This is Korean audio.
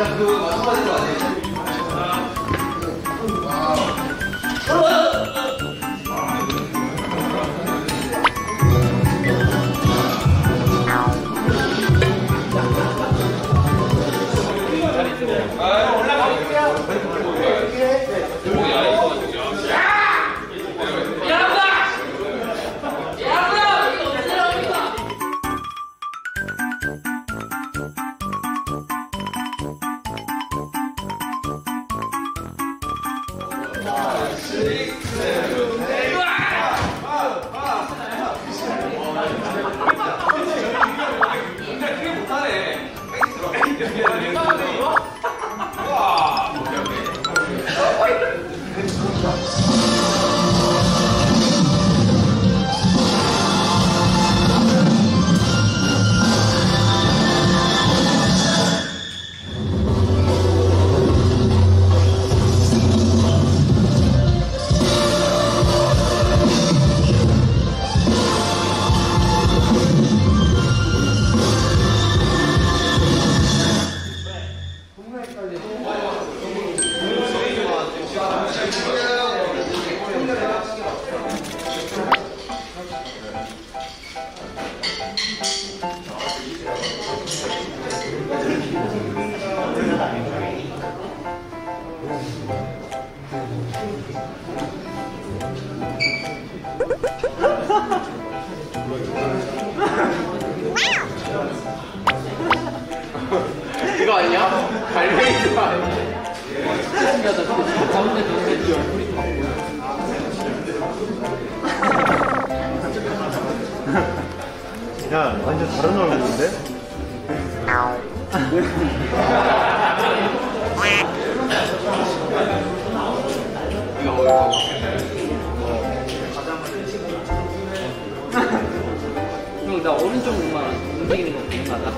일단 그 마찬가지로 안 돼. Спасибо. 이거 아니야? 갈매기가 아니야? 가운데 가운데 얼굴이 야, 완전 다른 얼굴인데? 이거? 형, 나 오른쪽 눈만 움직이는 거 보는 거다.